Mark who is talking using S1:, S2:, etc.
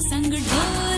S1: संग ढोल